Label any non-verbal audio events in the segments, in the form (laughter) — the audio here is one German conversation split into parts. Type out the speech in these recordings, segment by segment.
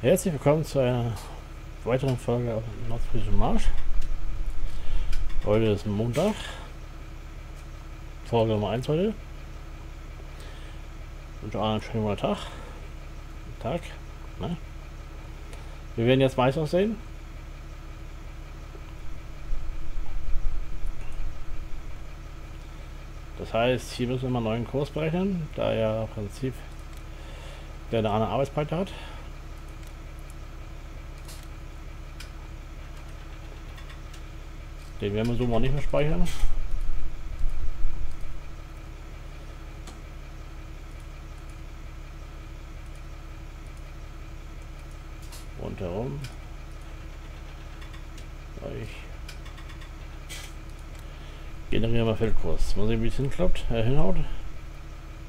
Herzlich willkommen zu einer weiteren Folge auf Nordfriesischen Marsch. Heute ist Montag. Folge Nummer 1 heute. Und einen schönen Tag. Tag. Ne? Wir werden jetzt meist aussehen. Das heißt, hier müssen wir mal einen neuen Kurs berechnen, da er im Prinzip der eine Arbeitsbreite hat. Den werden wir so mal nicht mehr speichern. Rundherum. Ich generiere mal Feldkurs. Mal sehen, wie es hinklappt, äh, hinhaut.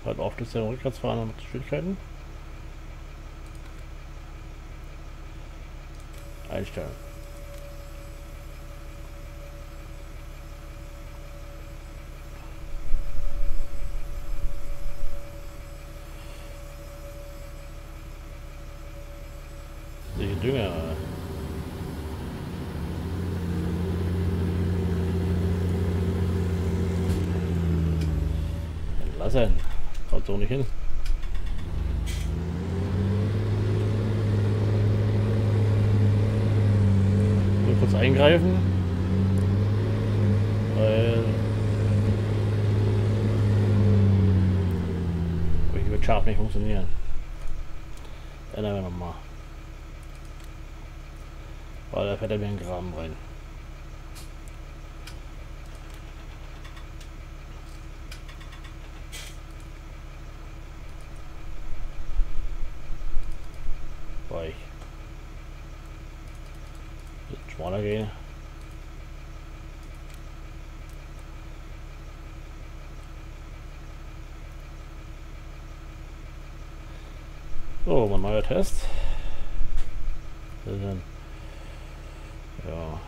Halt oft ist der Rückwärtsfahren mit Schwierigkeiten. Einstellen. Lassen. Kommt so nicht hin. Nur kurz eingreifen. Weil. Hier wird scharf nicht funktionieren. Ändern wir nochmal. Weil da fährt er mir einen Graben rein. Gehen. So, mein neuer Test. Ja.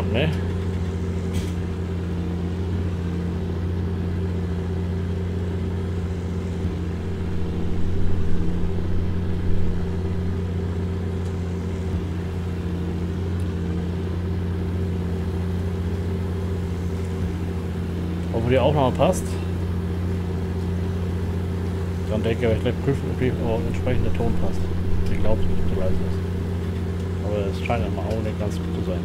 Ab, ne? Obwohl die auch noch passt. Dann denke ich, gleich prüfen, ob entsprechend der Ton passt. Ich glaube nicht, der leise ist. Aber es scheint immer auch nicht ganz gut zu sein.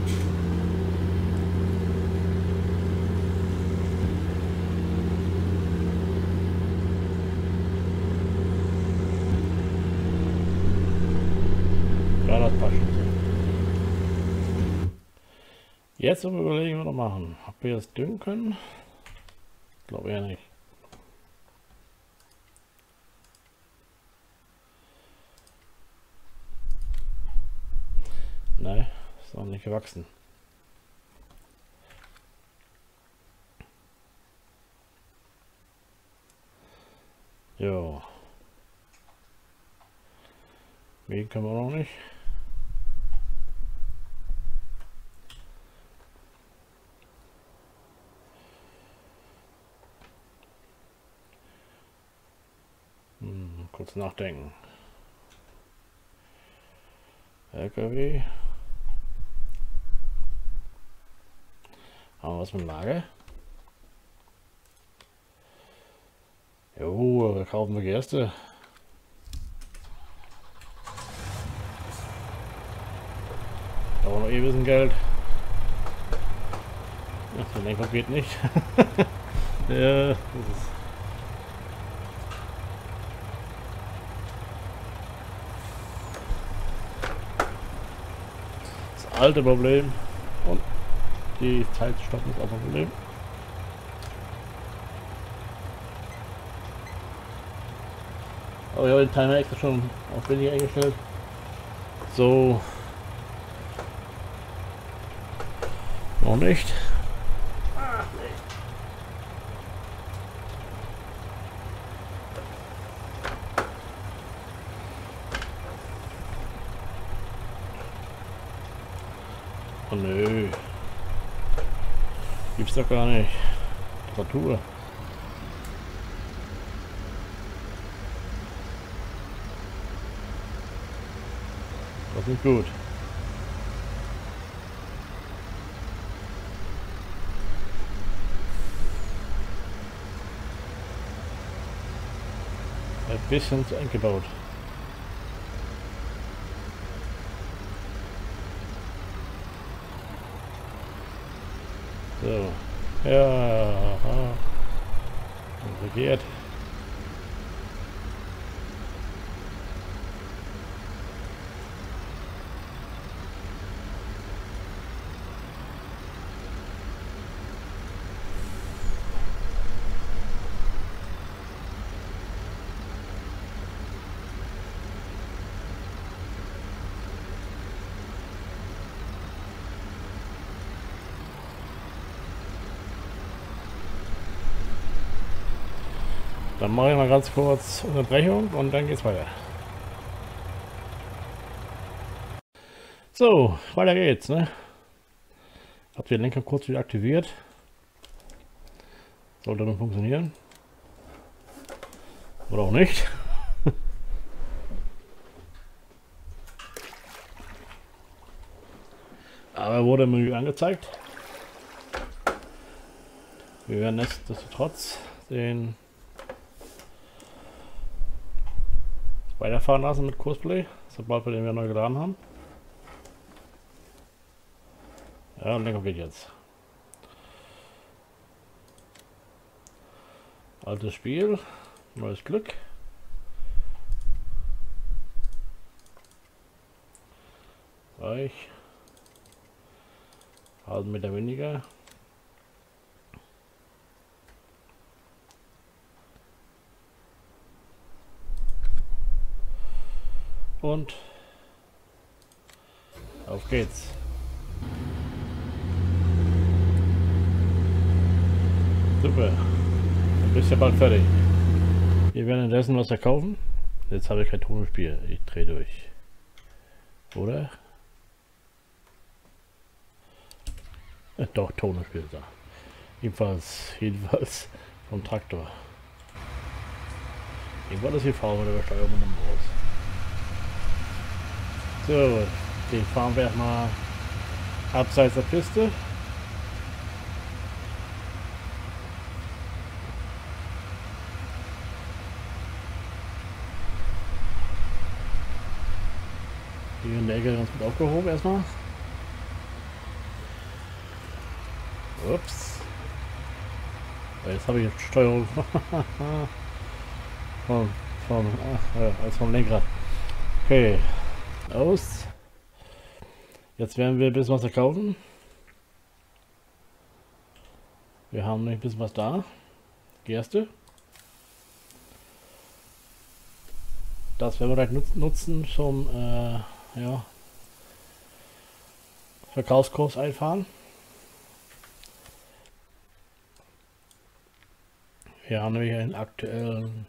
Ja, das passt schon. Jetzt überlegen wir noch machen, ob wir das düngen können. Glaube ja nicht. Nein, ist noch nicht gewachsen. Jo. Wie können wir noch nicht. Kurz nachdenken. LKW. Haben wir was mit Lage? Jo, da kaufen wir Gerste. Da noch eh bisschen Geld. Ach, so einfach geht nicht. (laughs) ja, das ist alte Problem. Und die Zeit stoppen ist auch ein Problem. Aber ich habe den Timer extra schon auf weniger eingestellt. So. Noch nicht. Oh nö. Gibt's doch gar nicht. Tastatur. Das ist gut. Ein bisschen zu eng gebaut. So. Ja. Regiert. Dann mache ich mal ganz kurz Unterbrechung und dann geht's weiter. So, weiter geht's, ne? Ihr den Lenker kurz wieder aktiviert? Sollte nun funktionieren. Oder auch nicht. (laughs) Aber wurde im Menü angezeigt. Wir werden nichtsdestotrotz den weiterfahren lassen mit Kursplay, sobald wir den wieder neu geladen haben. Ja, und Lenker geht jetzt. Altes Spiel, neues Glück. Reich. Halben Meter weniger. Und auf geht's. Super. Dann bist ja bald fertig. Wir werden indessen was verkaufen. Jetzt habe ich kein Ton im. Ich drehe durch. Oder? Äh, doch, Ton im Spiel da. Jedenfalls, (laughs) jedenfalls vom Traktor. Irgendwann ist die Farbe der Steuerung raus. So, den fahren wir erstmal abseits der Piste. Hier in der Ecke ganz gut aufgehoben erstmal. Ups. Jetzt habe ich Steuerung (laughs) vom, vom, ja, als vom Lenkrad. Okay, aus. Jetzt werden wir ein bisschen was verkaufen. Wir haben ein bisschen was da. Gerste. Das werden wir gleich nutzen zum äh, ja, Verkaufskurs einfahren. Wir haben nämlich einen aktuellen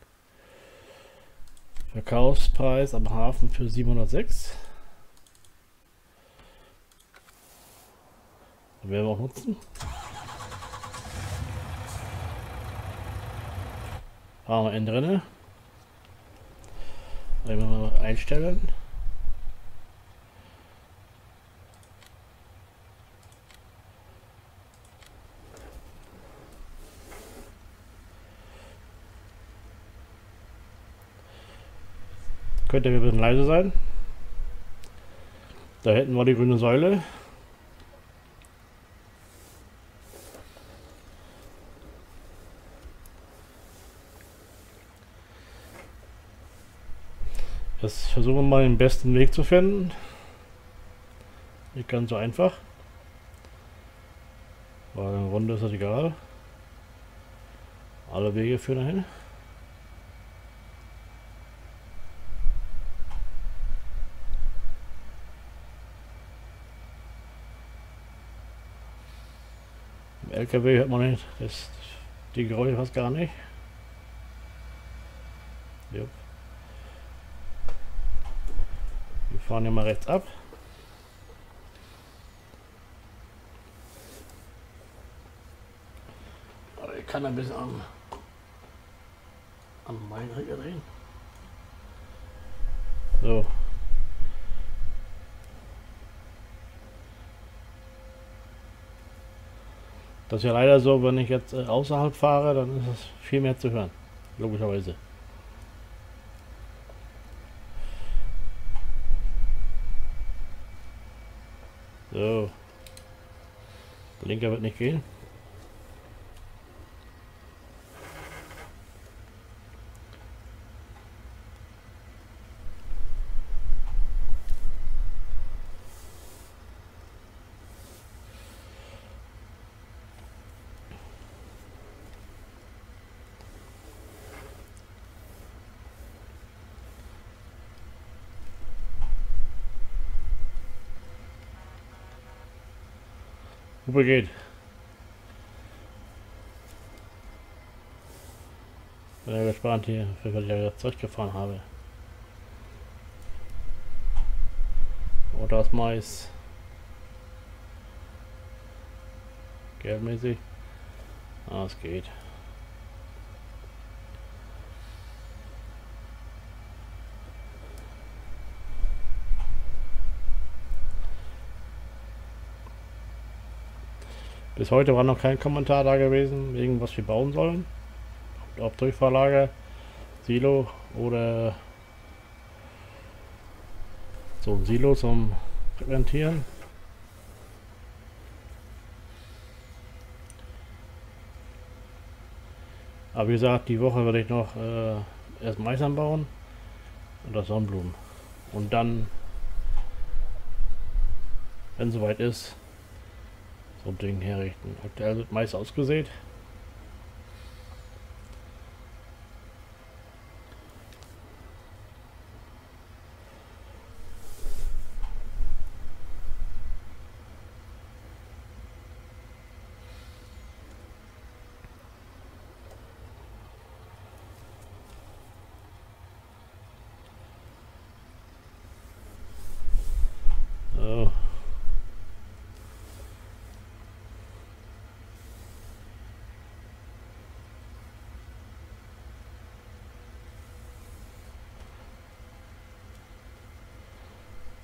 Verkaufspreis am Hafen für 706. Den werden wir auch nutzen. Haben wir innen drinne. Einmal einstellen. Könnte ein bisschen leise sein. Da hätten wir die grüne Säule. Jetzt versuchen wir mal den besten Weg zu finden. Nicht ganz so einfach. Weil eine Runde ist das egal. Alle Wege führen dahin. LKW hört man nicht. Das, die Geräusche fast gar nicht. Jupp. Wir fahren ja mal rechts ab. Ich kann ein bisschen am, am Main drehen. Das ist ja leider so, wenn ich jetzt äh, außerhalb fahre, dann ist es viel mehr zu hören. Logischerweise. So. Blinker wird nicht gehen. Hupe geht. Bin ja gespannt hier, wie viel ich ja zurückgefahren habe. Oh, das Mais. Geldmäßig. Ah, es geht. Bis heute war noch kein Kommentar da gewesen, wegen was wir bauen sollen. Ob Durchfahrlager, Silo oder so ein Silo zum Rentieren. Aber wie gesagt, die Woche werde ich noch äh, erst Mais anbauen und das Sonnenblumen. Und dann, wenn soweit ist, so Ding herrichten. Aktuell wird Mais ausgesät.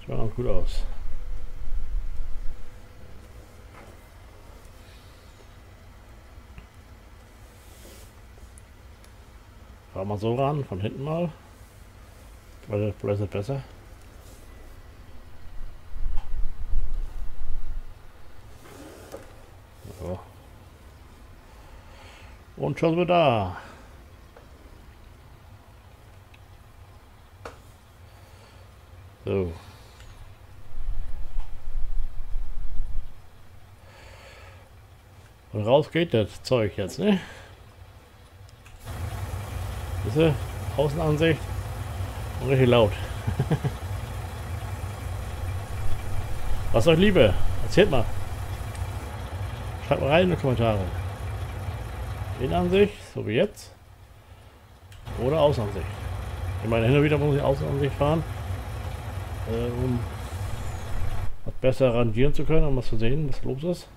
Schaut auch gut aus. Fahren wir so ran, von hinten mal. Weil vielleicht ist besser. So. Und schon wieder da. So. Und raus geht das Zeug jetzt, ne? Diese Außenansicht und richtig laut. (laughs) Was euch liebe, erzählt mal. Schreibt mal rein in die Kommentare. Innenansicht, so wie jetzt. Oder Außenansicht. Ich meine, hin und wieder muss ich Außenansicht fahren, äh, um besser rangieren zu können, um was zu sehen, was los ist.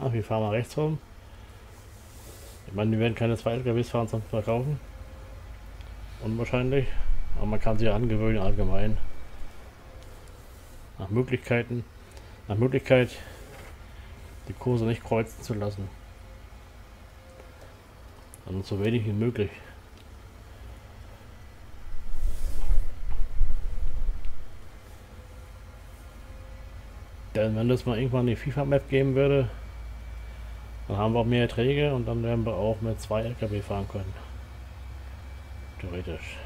Ach, wir fahren mal rechts rum. Ich meine, wir werden keine zwei LKWs fahren zum Verkaufen. Unwahrscheinlich. Aber man kann sich angewöhnen allgemein. Nach Möglichkeiten. Nach Möglichkeit die Kurse nicht kreuzen zu lassen. Dann so wenig wie möglich. Denn wenn das mal irgendwann die FIFA-Map geben würde, dann haben wir auch mehr Erträge und dann werden wir auch mit zwei LKW fahren können. Theoretisch.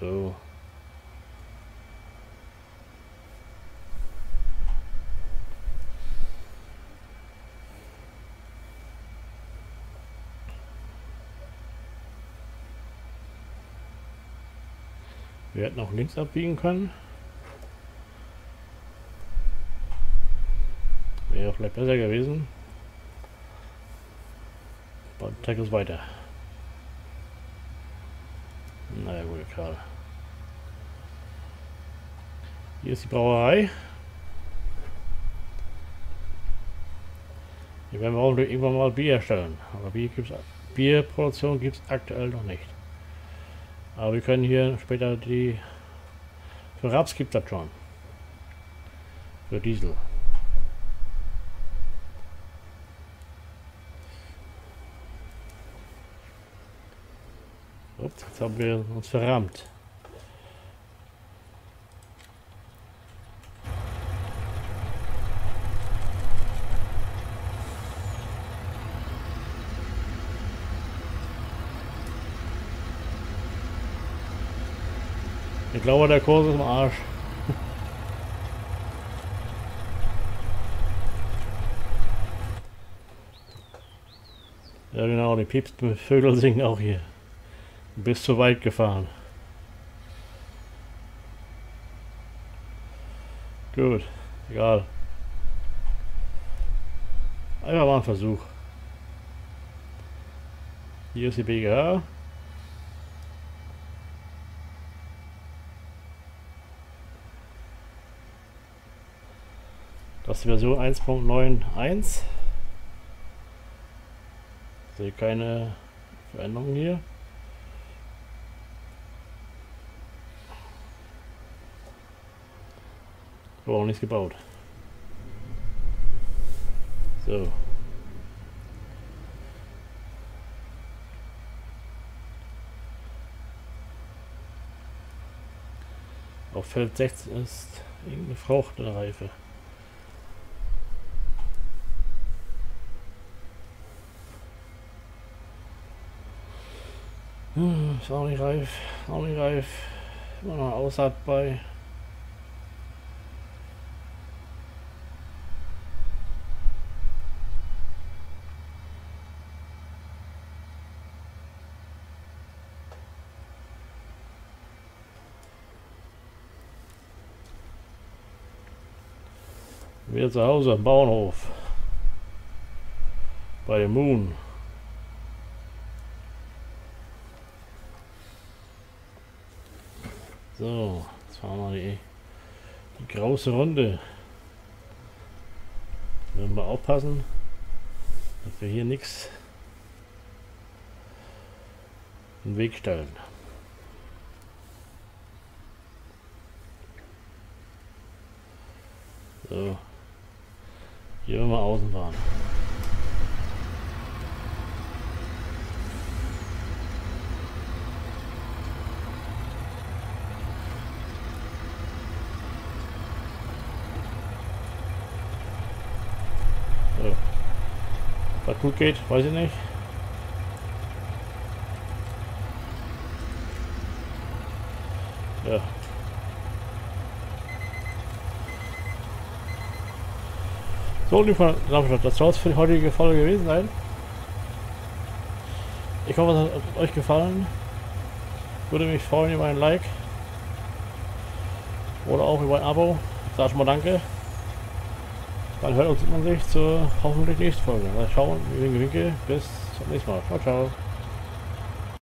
So. Wir hätten auch links abbiegen können. Wäre vielleicht besser gewesen. Und zeig uns weiter. Naja, gut, Karl. Hier ist die Brauerei. Hier werden wir auch irgendwann mal Bier erstellen. Aber Bier gibt's, Bierproduktion gibt es aktuell noch nicht. Aber wir können hier später die... Für Raps gibt das schon. Für Diesel. Ups, jetzt haben wir uns verrammt. Ich glaube, der Kurs ist im Arsch. ja genau, die Piepsvögel singen auch hier. Du bist zu weit gefahren. Gut, egal. Einfach mal ein Versuch. Hier ist die BGH. Das ist die Version 1.91. Sehe keine Veränderung hier. Aber auch nichts gebaut. So. Auf Feld 16 ist irgendeine Fruchtreife. Hm, ist auch nicht reif, auch nicht reif. Immer noch Aussaat bei. Wir zu Hause am Bauernhof. Bei dem Moon. So, jetzt fahren wir die, die große Runde. Müssen wir aufpassen, dass wir hier nichts den Weg stellen. So. Hier werden wir außen fahren. So. Was gut geht, weiß ich nicht. Ja, So, liebe das soll es für die heutige Folge gewesen sein. Ich hoffe, es hat euch gefallen. Würde mich freuen über ein Like. Oder auch über ein Abo. Sag mal danke. Dann hört uns man sich zur hoffentlich nächsten Folge. Mal schauen, wie winke. Bis zum nächsten Mal. Ciao, ciao.